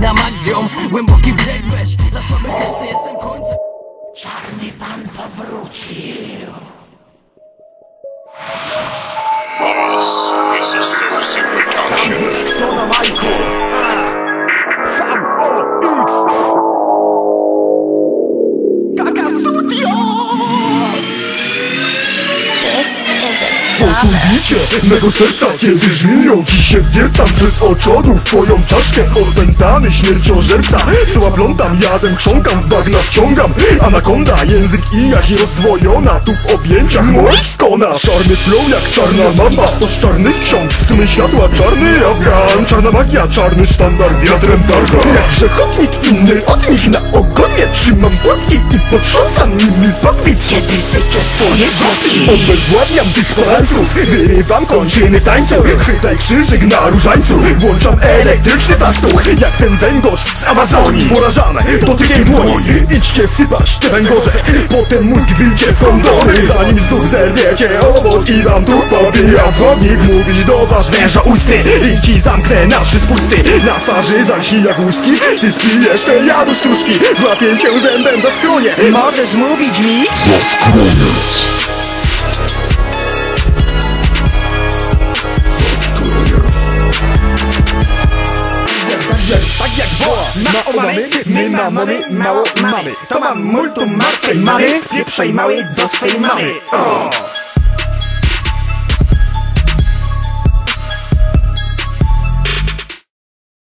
na makziom Głęboki weź Za słabe ręce jestem końcem Czarny pan powrócił. This is Seriously Production. Kto na majku? V-O-X Kaka Studio! Poczuł mego serca, kiedy żmijoki się wiercam Przez oczodów twoją czaszkę Odpętany śmierciożerca. Słowa plątam, jadem chrząkam, w bagna wciągam. Anakonda, język i jaźń rozdwojona Tu w objęciach moich skona Czarny flow jak czarna mamba. Stos czarnych ksiąg, strumień światła, czarny afgan. Czarna magia, czarny sztandar, wiatrem targa. Jak grzechotnik, inny od nich na ogonie Trzymam potrząsam nimi podbit Kiedy syczę swoje zwłoki Obezwładniam tych palców Wyrywam kończyny w tańcu Chwytaj krzyżyk na różańcu Włączam elektryczny pastuch Jak ten węgorz z Amazonii. Porażamy dotykiem dłoni Idźcie sypać te węgorze Potem mózg wyjdzie w kondory Zanim znów zerwiecie owoc I wam tu pobijam wchodnik Mówić do was węża usty I ci zamknę naszy spusty Na twarzy zaś jak łuski. Ty spijesz te jadu struszki Złapię cię zębem za skronie Możesz mówić mi? Tak jak woła Mało mamy, my mamy, mało mamy. To mam multum martwej mamy. Spieprzaj mały do swej mamy. O!